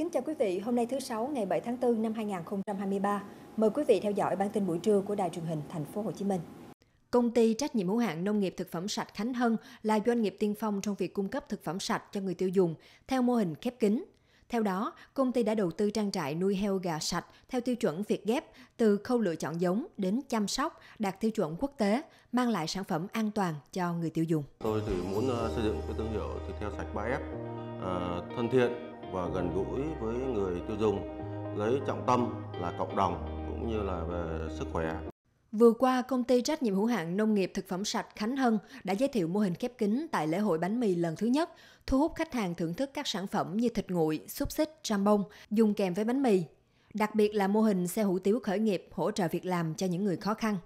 Kính chào quý vị, hôm nay thứ Sáu ngày 7 tháng 4 năm 2023. Mời quý vị theo dõi bản tin buổi trưa của Đài truyền hình Thành phố Hồ Chí Minh. Công ty trách nhiệm hữu hạn nông nghiệp thực phẩm sạch Khánh Hân là doanh nghiệp tiên phong trong việc cung cấp thực phẩm sạch cho người tiêu dùng theo mô hình khép kín. Theo đó, công ty đã đầu tư trang trại nuôi heo gà sạch theo tiêu chuẩn Việt ghép từ khâu lựa chọn giống đến chăm sóc đạt tiêu chuẩn quốc tế, mang lại sản phẩm an toàn cho người tiêu dùng. Tôi thì muốn ờ, xây dựng cái thương hiệu thịt heo sạch 3F ờ, thân thiện và gần gũi với người tiêu dùng, lấy trọng tâm là cộng đồng cũng như là về sức khỏe. Vừa qua, công ty trách nhiệm hữu hạn nông nghiệp thực phẩm sạch Khánh Hân đã giới thiệu mô hình khép kín tại lễ hội bánh mì lần thứ nhất, thu hút khách hàng thưởng thức các sản phẩm như thịt nguội, xúc xích, bông dùng kèm với bánh mì. Đặc biệt là mô hình xe hủ tiếu khởi nghiệp hỗ trợ việc làm cho những người khó khăn.